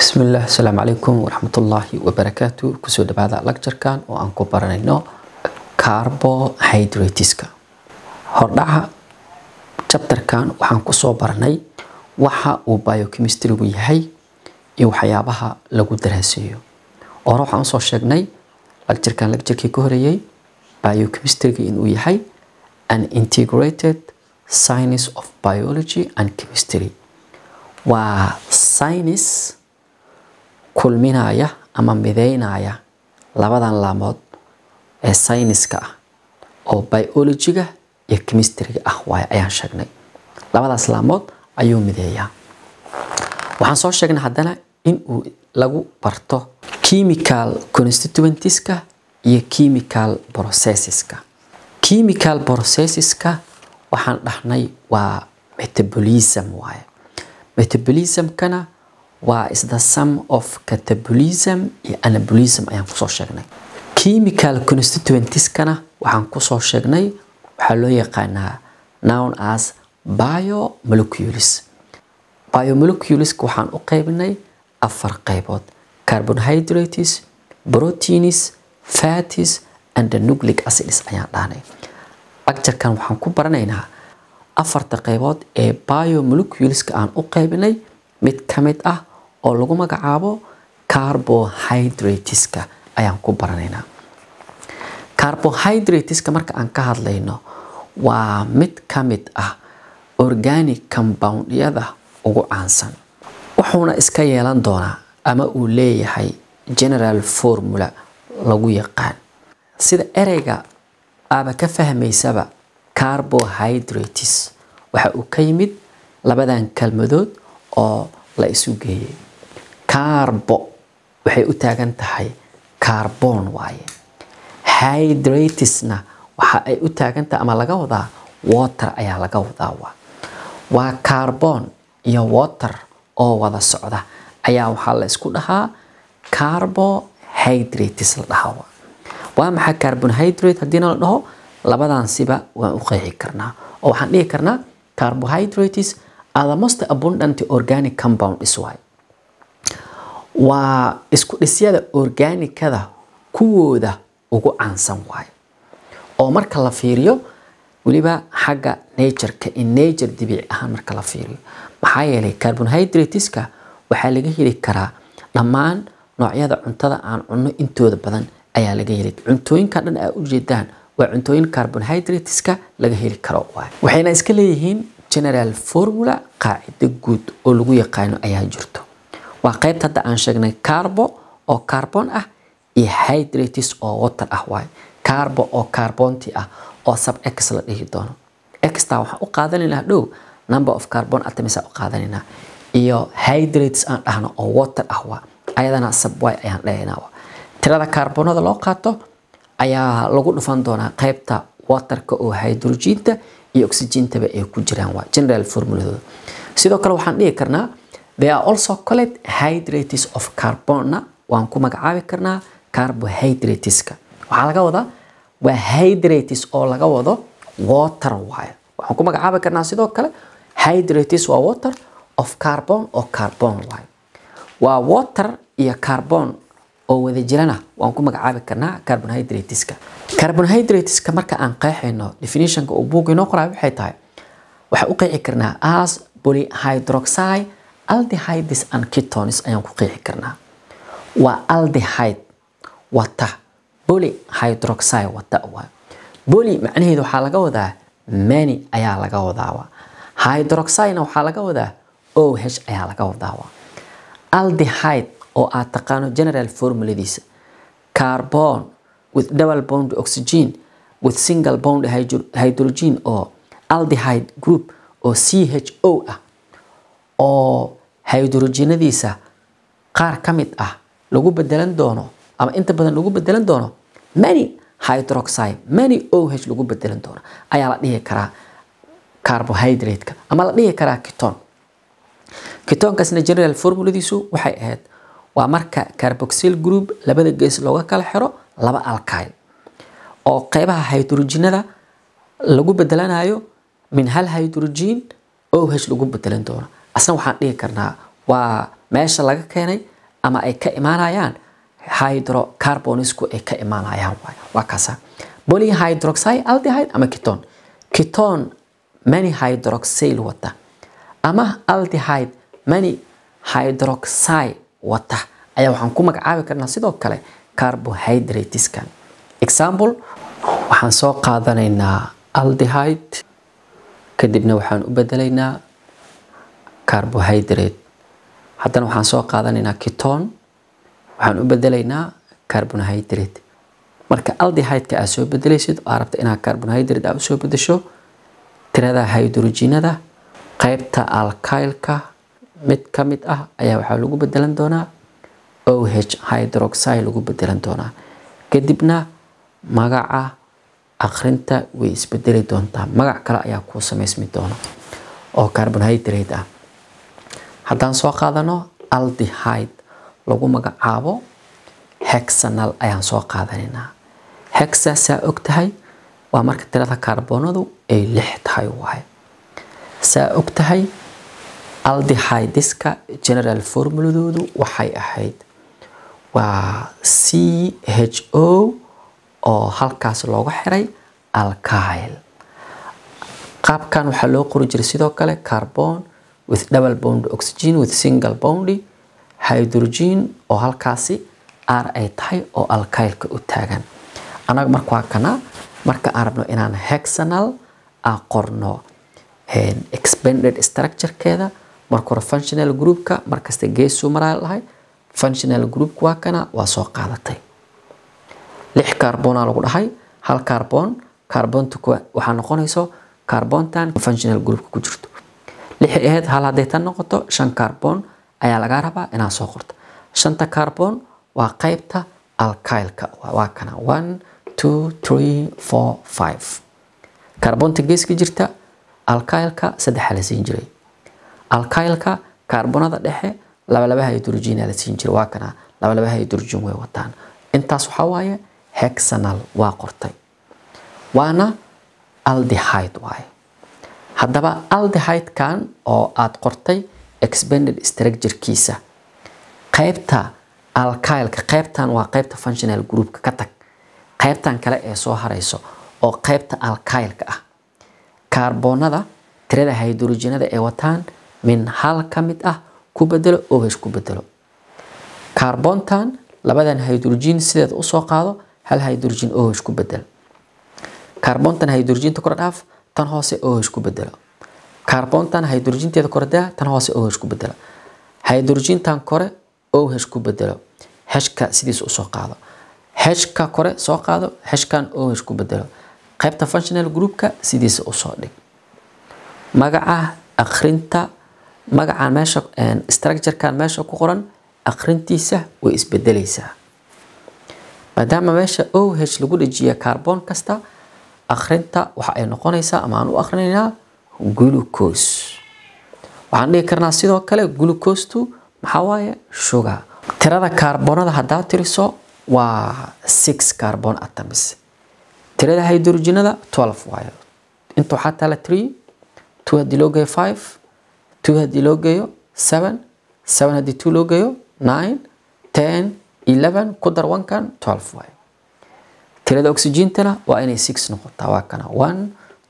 bismillaah asalaamu calaykum waraxmatullaahi wabarakaatu ku soo dhawaada lagjarkan oo aan ku baranayno carbohydrateska. Hordhaca jabtarkan waxaan ku soo baranay waxa uu biochemistrygu yahay iyo waxyaabaha lagu daraaseeyo. Hore waxaan u soo sheegnay lagjarkan lagjarkii ka horeeyey biochemistryga inuu yahay an integrated science of biology and chemistry. Waa science kulminaya ama mideynaya labadan laamood ee sayniska ah oo biologiga iyo chemistryga ah waay ayaan sheegnay. Labadaas laamood ayuu mideeyaa. Waxaan soo sheegnay haddana in uu lagu barto chemical constituenteska iyo chemical processeska. Chemical processeska waxaan dhahnay waa metabolism waaye metabolismkana waa is the sum of catabolism iyo anabolism ayaan ku soo sheegnay. Chemical constituenteskana waxaan ku soo sheegnay waxaa loo yaqaanaa nown as biomolecules. Biomoleculeska waxaan u qaybinay afar qaybood carbohydrates proteins fatis and nucleic acids ayaan dhahnay. Lacturkan waxaan ku baranaynaa afarta qaybood ee biomoleculeska aan u qaybinay mid ka mid ah oo lagu magacaabo carbohydrateska ayaan ku baranaynaa. Carbohydrateska marka aan ka hadlayno waa mid ka mid ah organic compoundyada ugu caansan wuxuuna iska yeelan doonaa ama uu leeyahay general formula lagu yaqaan. Sida ereyga aaba ka fahmaysaba carbohydrates waxa uu ka yimid labadan kelmadood oo la isu geeyay carbo waxay u taagan tahay carbon waaye. Hydratesna waxa ay u taagan tahay ama laga wadaa water ayaa laga wadaa waa. Waa carbon iyo water oo wada socda ayaa waxaa la isku dhahaa carbohydrates la dhahaa waa. Waa maxaa carbonhydrate haddiina la dhaho? Labadansiba waan u qeexi karnaa oo waxaan dhihi karnaa carbohydrates are the most abundant organic compound is why waa isku dhisyada organicada kuwooda ugu caansan waay oo marka la fiiriyo weliba xagga natureka in nature dabiici ahaan marka la fiiriyo maxaa yeelay carbonhydrateska waxaa laga heli karaa dhammaan noocyada cuntada aan cunno intooda badan ayaa laga heli cuntooyinka dhan aa ujeedaan waa cuntooyin carbonhydrateska laga heli karo waay waxayna iska leeyihiin general formula qaacido guud oo lagu yaqaano ayaa jirto waa qaybta hadda aan sheegnay carbo oo carbon ah iyo hydrates oo water ah waay. Carbo oo carbonti ah oo sub x la dhihi doono. Exta waxaan u qaadanaynaa dhow number of carbon atoms u qaadanaynaa iyo hydrates aan dhahno oo water ah waa ayadana sub y ayaan dhahaynaa tirada carbonada loo qaato ayaa lagu dhufan doonaa qaybta waterka oo hydrogenta iyo oxygentaba ay ku jiraan waa general formuladooda. Sidoo kale waxaan dhihi karnaa they are also called hydrates of carbonna waan ku magacaabi karnaa carbohydrateska. Waxaa laga wadaa waa hydrates oo laga wado water waayo waxaan ku magacaabi karnaa sidoo kale hydrates waa water of carbon oo carbon waayo waa water iyo carbon oo wada jirana waan ku magacaabi karnaa carbonhydrateska carbonhydrateska marka aan qeexayno definitionka uu buug inoo qorayo waxay tahay waxaan u qeexi karnaa as polyhydroxide aldehydes and ketones ayaan ku qeexi karnaa. Waa aldehyde wata polyhydroxide wata waa. Poly macnaheedu waxaa laga wadaa many ayaa laga wadaa hydroxidena waxaa laga wadaa oh ayaa laga wadaa aldehyde oo aad taqaano general formuladiisa carbon with double bond oxygen with single bond hydrogen oo aldehyde group oo cho ah oo hydrogenadiisa qaar ka mid ah lagu bedelan doono ama inta badan lagu bedelan doono many hydroxide many oh lagu bedelan doono ayaa la dhihi karaa carbohydrate-ka ama la dhihi karaa keton ketoonkaasna general formuladiisu waxay ahayd waa marka carboxyl group labada gees looga kala xiro laba alkyl oo qeybaha hydrogenada lagu bedelanayo min hal hydrogen oh lagu bedelan doono asna waxaan dhihi karnaa waa meesha laga keenay ama ay ka imaanayaan hydrocarbonisku ay ka imaanayaan waa kaasa. Polyhydroxy aldehyde ama ketone? Ketone many hydroxyl wata. Ama aldehyde many hydroxy wata. Ayaa waxaan ku magacaabi karnaa sidoo kale carbohydrateskan. Example waxaan soo qaadanaynaa aldehyde kadibna waxaan u bedelaynaa carbohydrate. Haddana waxaan soo qaadanaynaa ketone waxaan u bedelaynaa carbohydrate. Marka aldehyde-ka aad soo bedelaysid oo aad rabta inaad carbohydrate aad u soo bedesho tirada hydrogenada qaybta alkylka mid ka mid ah ayaa waxaa lagu bedelan doonaa. Oh hydroxy lagu bedelan doonaa. Kadibna magaca akrinta way isbedeli doontaa. Magac kale ayaa kuu samaysmi doona oo carbohydrate ah haddaan soo qaadano aldehyde lagu magacaabo hexanal ayaan soo qaadanaynaa hexa saa og tahay waa marka tirada kaarboonadu ay lix tahay waaye. Saa og tahay aldehydeska general formuladoodu waxay ahayd. Waa c h o oo halkaas looga xiray alkyl. Qaabkan waxaa loo qori jiray sidoo kale carbon with double bond oxygen with single bondi hydrogen oo halkaasi r ay tahay oo alkylka u taagan. Annaga marka waa kana marka aan rabno inaan hexanal aan qorno expanded structurekeeda marka hore functional groupka markasta geesuu maraa lahay functional groupka waa kana waa soo qaadatay. Lix carbona lagu dhahay hal carbon carbonta noqonayso carbontan functional groupka ku jirto lixi ahayd hal hadday tan noqoto shan carbon ayaa lagaa rabaa inaad soo qorto shanta carbon waa qaybta alkylka waa kana one two three four five. carbonta geeska jirta alkylka saddexa la siin jiray alkylka carbonada dhexe labalaba hydrogena la siin jiray waa kana labalaba hydrogen way wataan intaas waxaa waaye hexanal waa qortay waana aldehyde waaye haddaba aldehyde-kan oo aad qortay expanded structurekiisa qaybta alkylka qaybtan waa qaybta functional groupka ka tag. Qaybtan kale ee soo harayso oo qaybta alkylka ah. Kaarboonada tirada hydrogenada ee wataan min hal ka mid ah ku bedelo oh ku bedelo kaarboontan labadan hydrogen sideeda u soo qaado hal hydrogen oh ku bedelo kaarboontan hydrogenta kor tan hoose oh ku bedelo kaarboontan hydrogenteeda kore daa tan hoose oh ku bedelo hydrogentan kore oh ku bedelo heshka sidiisa u soo qaado. Heshka kore soo qaado heshkan oh ku bedelo qaybta functional groupka sidiisa u soo dhig. Magaca akrinta magacan meesha structurekan meesha ku qoran akrintiisa way isbedeleysaa maadaama meesha oh lagu dhajiya carbon kasta akrinta waxa ay noqonaysaa ama aan u akrinaynaa glucose waxaan dhihi karnaa sidoo kale glucosetu maxaa waaye sugar. Tirada kaarboonada haddaa tiriso waa six carbon atoms. Tirada hydrogenada twelve waayo. Inta waxaa taala three two haddii loo geeyo five two haddii loo geeyo seven seven haddii two loo geeyo nine ten eleven ku dar one-kan twelve waayo tirada oxygentana waa inay six noqotaa waa kana one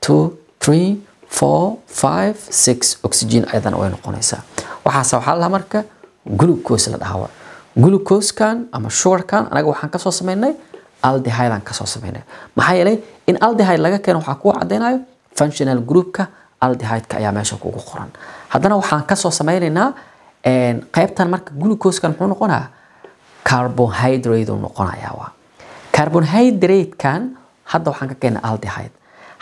two three four five six oxygen ayadana way noqonaysaa. Waxaase waxaa lahaa marka glucose la dhahaa. Glucosekan ama sugarkan anaga waxaan ka soo sameynay aldehydean ka soo sameynay maxaa yeelay in aldehyde laga keeno waxaa kuu cadeynayo functional groupka aldehyde-ka ayaa meesha kugu qoran. Haddana waxaan ka soo sameynaynaa qaybtan marka glucosekan muxuu noqonayaa carbohydrate noqonayaa waa carbohydrate-kan hadda waxaan ka keenay aldehyde.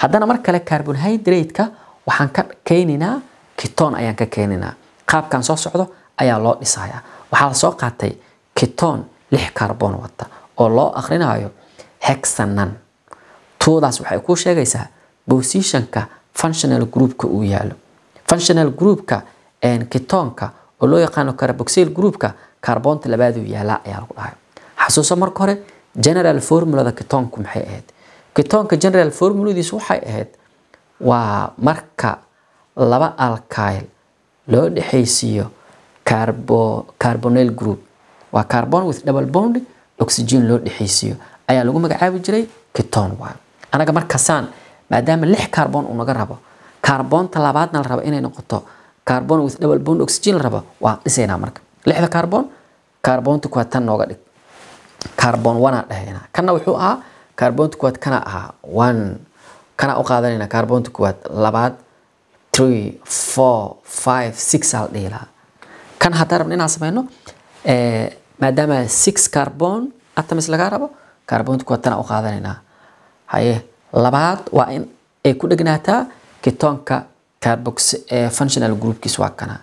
Haddana mar kale carbohydrate-ka waxaan ka keenaynaa ketone ayaan ka keenaynaa qaabkan soo socdo ayaa loo dhisayaa waxaa soo qaatay ketone lix carbon wata oo loo akhrinayo hexanan. Tuudaas waxay kuu sheegaysaa positionka functional groupka uu yaalo functional groupka ketonka oo loo yaqaano carboxyl groupka kaarboonta labaaduu yaalaa ayaa lagu dhahay xasuuso marka hore general formulada ketonku maxay ahayd? Ketonka general formuladiisu waxay ahayd waa marka laba alkyl loo dhexaysiiyo carbo carbonyl group. Waa carbon with double bond oxygen loo dhexaysiiyo. Ayaa lagu magacaabi jiray ketone waayo anaga markaasaan maadaama lix carbon uu naga rabo carbonta labaadna la rabo inay noqoto carbon with double bond oxygen la rabo waan dhisaynaa marka. Lixda carbon carbonta kuwaad tan nooga dhig carbon wanaa dhahaynaa kana wuxuu ahaa carbonta kuwaad kana ahaa one. Kana u qaadanayna carbonta kuwaad labaad three four five six aa la dhihi kan haddaan rabno inaan sameyno maadaama six carbon atoms laga rabo carbonta kuwaad tana u qaadanaynaa haye labaad waa in ay ku dhegnaataa ketoonka carbox functional groupkiis waa kana.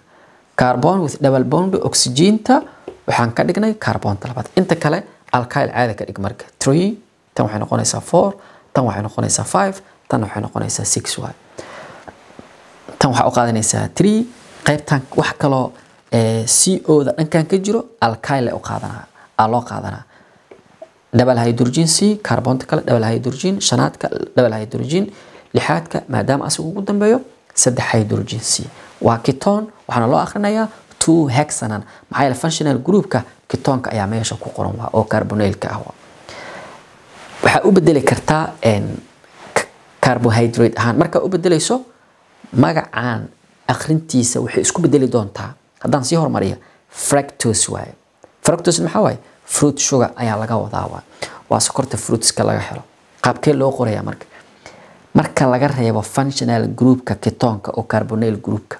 Carbon with double bond oxygenta waxaan ka dhignay carbonta labaad. Inta kale alkyl caada ka dhig marka three tan waxay noqonaysaa four tan waxay noqonaysaa five tan waxay noqonaysaa six waay tan waxaa u qaadanaysaa three qaybtan wax kaloo c o da dhankan ka jiro alkyl u qaadanaa aa loo qaadanaa. Double hydrogen c carbonta kale double hydrogen shanaadka double hydrogen lixaadka maadaama asiga ugu dambeeyo saddex hydrogen c. Waa ketone waxaana loo akhrinayaa two hexanan maxaa yeele functional groupka ketoonka ayaa meesha ku qoran waa oo carbonylka ah waxaa u bedeli kartaa carbohydrate ahaan. Markaa u bedelayso magacaan akhrintiisa waxay isku bedeli doontaa. Haddaan sii hormariya fractose waaye. Fractose maxaa waaye? Fruit sugar ayaa laga wadaa waa waa sokorta fruitska laga helo. Qaabkee loo qoraya marka? Marka laga reebo functional groupka ketoonka oo carbonyl groupka.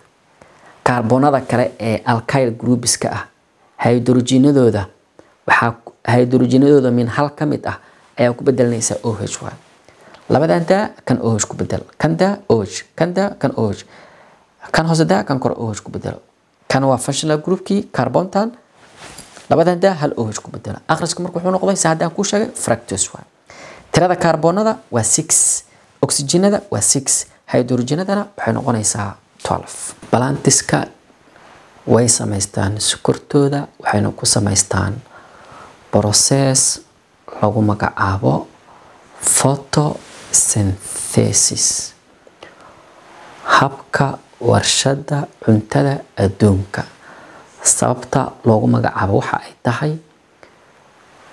Kaarbonada kale ee alkyl groupiska ah hydrogenadooda. Waxaa hydrogenadooda min hal ka mid ah ayaa ku bedelanaysaa oh waay labadan daa kan oh ku bedel kan daa oh kan daa kan oh kan hoose daa kan kore oh ku bedelo kan waa functional groupkii carbontan. Labadan daa hal oh ku bedelo akhriska marka wuxuu noqday sa haddaan kuu sheegay fractose waay tirada kaarbonada waa six. Oxygenada waa six. Hydrogenadana waxay noqonaysaa twelve. Balantiska way samaystaan sukortooda waxayna ku samaystaan process lagu magacaabo photosynthesis. Habka warshada cuntada adduunka. Sababta loogu magacaabo waxa ay tahay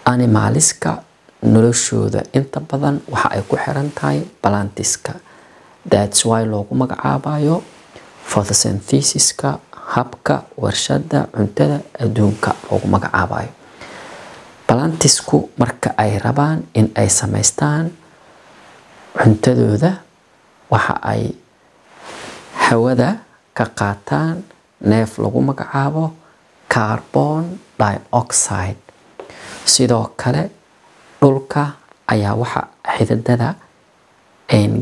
animaliska noloshooda. Inta badan waxa ay ku xiran tahay balantiska thats why loogu magacaabayo photosynthesiska habka warshada cuntada adduunka loogu magacaabayo. Balantisku marka ay rabaan in ay samaystaan cuntadooda waxa ay hawada ka qaataan neef lagu magacaabo carbon dioxide. Sidoo kale dhulka ayaa waxa xididada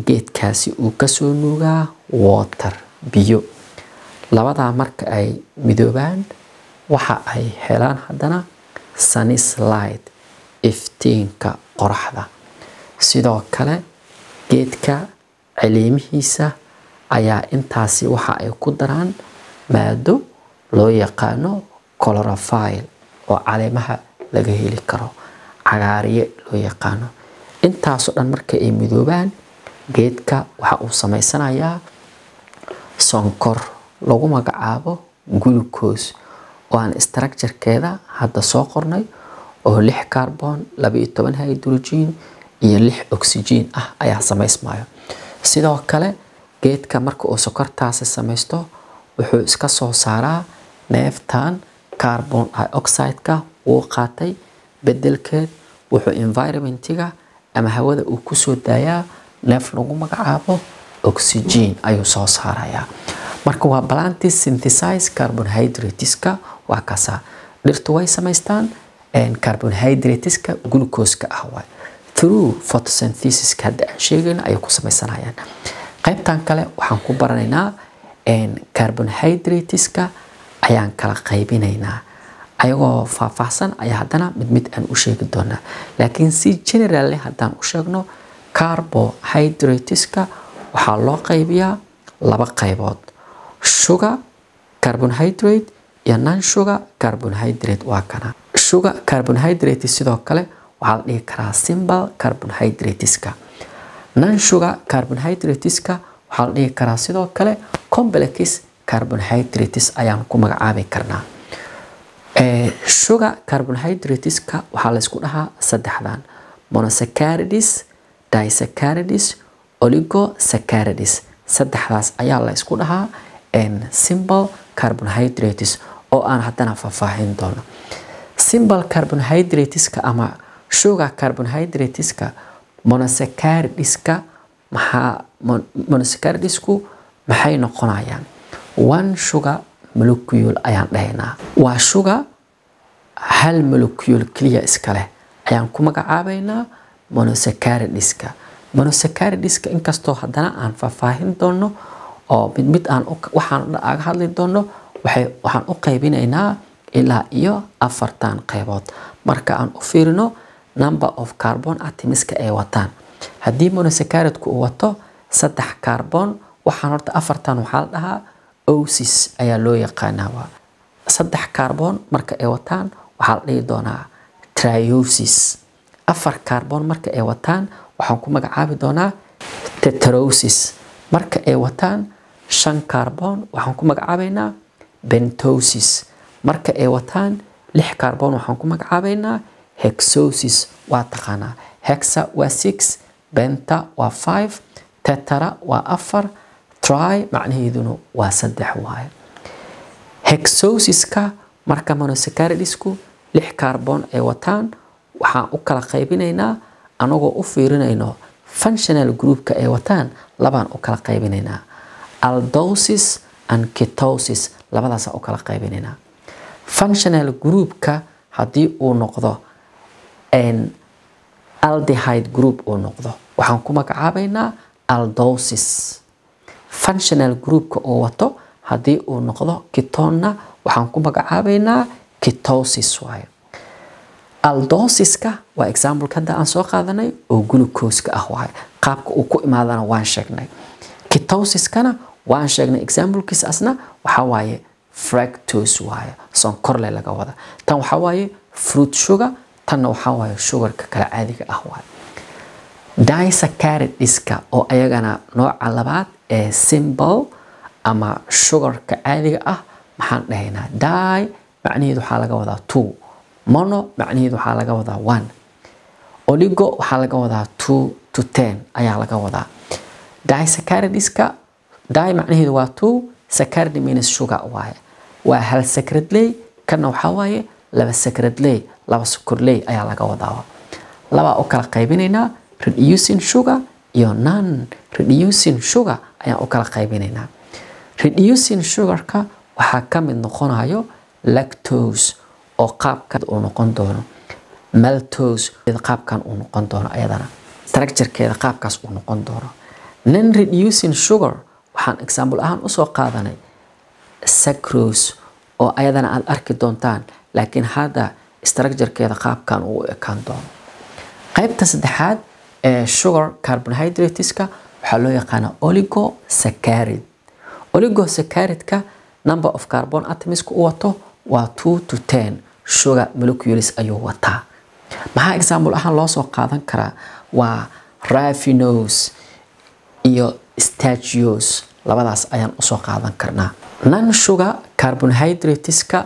geedkaasi uu ka soo nuugaa water biyo labadaa marka ay midoobaan waxa ay helaan haddana sunnyslide iftiinka qoraxda sidoo kale geedka caleemihiisa ayaa intaasi waxa ay ku daraan maado loo yaqaano colorophyl oo caleemaha laga heli karo cagaariye loo yaqaano. Intaasoo dhan marka ay midoobaan geedka waxa uu samaysanayaa sonkor lagu magacaabo glucose oo aan structurekeeda hadda soo qornay oo lix carbon labaiyo toban hydrogen iyo lix oxygen ah ayaa samaysmayo sidoo kale geedka marka uu sokortaasi samaysto wuxuu iska soo saaraa neeftan carbon dioxide-ka wuu qaatay bedelkeed wuxuu environmentiga ama hawada uu ku soo daayaa neef lagu magacaabo oxygen ayuu soo saarayaa marka waa balanti synthesize carbohydrateska waa kasaa dhirtu way samaystaan carbohydrateska glucoska ah waay through photosynthesiska hadda aan sheegayno ayay ku samaysanayaan qaybtan kale waxaan ku baranaynaa carbohydrateska ayaan kala qaybinaynaa. Ayagoo faahfaahsan ayaa haddana mid mid aan u sheegi doonaa. Laakiin si generally haddaan u sheegno carbohydrateska waxaa loo qaybiyaa laba qaybood sugar carbohydrate iyo non sugar carbohydrate waa kana. Sugar carbohydrate sidoo kale waxaa la dhihi karaa simple carbohydrateska. Non sugar carbohydrateska waxaa la dhihi karaa sidoo kale complex carbohydrates ayaan ku magacaabi karnaa. Sugar carbohydrateska waxaa laysku dhahaa saddexdan. Monosaccharides disaccharides oligosaccharides saddexdaas ayaa la isku dhahaa simple carbohydrates oo aan haddana faahfaahin doono. Simple carbohydrateska ama sugar carbohydrateska monosaccharideska maxaa monosaccharidesku maxay noqonayaan? One sugar molecule ayaan dhahaynaa. Waa sugar hal molecule keliya iska leh. Ayaan ku magacaabaynaa monosaccharideska monosaccharideska inkastoo haddana aan faahfaahin doono oo mid mid aan waxaan aga hadli doono waxaan u qaybinaynaa ilaa iyo afartan qaybood. Marka aan u fiirino number of carbon atomiska ay wataan. Haddii monosaccharidku uu wato saddex carbon waxaan horta afartan waxaa la dhahaa osis ayaa loo yaqaanaa saddex carbon marka ay wataan waxaa la dhihi doonaa triosis afar carbon marka ay wataan waxaan ku magacaabi doonaa tetrosis marka ay wataan shan carbon waxaan ku magacaabaynaa bentosis. Marka ay wataan lix carbon waxaan ku magacaabaynaa hexosis waa taqaanaa. Hexa waa six benta waa five tetara waa afar try macnaheeduna waa saddex waaye hexosiska marka monosaccharidesku lix carbon ay wataan waxaan u kala qaybinaynaa anagoo u fiirinayno functional groupka ay wataan labaan u kala qaybinaynaa aldosis and ketosis labadaasaan u kala qaybinaynaa functional groupka haddii uu noqdo aldehyde group uu noqdo. Waxaan ku magacaabaynaa aldosis. Functional groupka uu wato haddii uu noqdo ketonna waxaan ku magacaabaynaa ketosis waaye aldosiska waa exampleka hadda aan soo qaadanay oo glucoska ah waaye qaabka uu ku imaadana waan sheegnay. Ketosiskana waan sheegnay examplekiis asna waxaa waaye fractose sonkorle laga wada tan waxaa fruit sugar tanna waxaa waaye sugarka kala caadiga ah waaye. Disaccharideska oo ayagana nooca labaad ee simple ama sugarka caadiga ah maxaan dhahaynaa di macnaheedu waxaa laga wadaa two. Mono macnaheedu waxaa laga wadaa one. Oligo waxaa laga wadaa two to ten ayaa laga wadaa. Disaccharideska di macnaheedu waa two saccharid minus sugar waaye waa hal saccharidley kana waxaa waaye laba saccharidley laba sokorley ayaa laga wadaa labaa u kala qaybinaynaa reducing sugar iyo non reducing sugar ayaan u kala qaybinaynaa reducing sugarka waxaa ka mid noqonayo lactose oo qaabkan uu noqon doono maltose qaabkan uu noqon doono ayadana structurekeeda qaabkaas uu noqon doono non reducing sugar waxaan example ahaan u soo qaadanay sacrose oo ayadana aad arki doontaan laakiin hadda structurekeeda qaabkan uu ekaan doono qaybta saddexaad ee sugar carbohydrateska waxaa loo yaqaanaa oligosaccharid. Oligosaccharidka number of carbon atomiska u wato waa two to ten. Sugar molecules ayuu wataa. Maxaa example ahaan loo soo qaadan karaa? Waa raffinose iyo stagios labadaas ayaan u soo qaadan karnaa. Non sugar carbohydrateska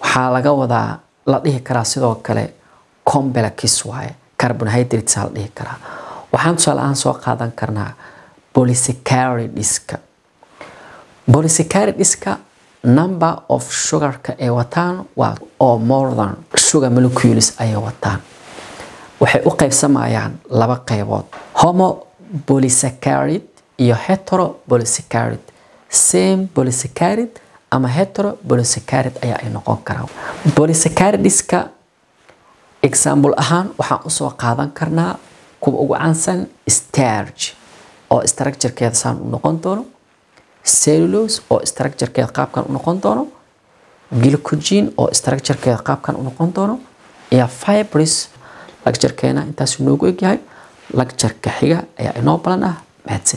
waxaa laga wadaa la dhihi karaa sidoo kale complex waaye carbohydrates la dhihi karaa. Waxaan tusaale ahaan soo qaadan karnaa polysaccharideska polysaccharideska number of sugarka ay wataan waa oo more than sugar molecules ayay wataan. Waxay u qaybsamayaan laba qaybood. Homo polysaccharid iyo hetero polysaccharid same polysaccharid ama hetero polysaccharid ayaa ay noqon karaan. Polysaccarideska example ahaan waxaan u soo qaadan karnaa kuwa ugu caansan starge oo structurekeeda saan u noqon doono. Cellulose oo structurekeeda qaabkan u noqon doono. Glycogen oo structurekeeda qaabkan u noqon doono. Iyo fibris lagjarkeena intaasuu noogu egyahay lagjarka xiga ayaa inoo balan ah. Mahadsanid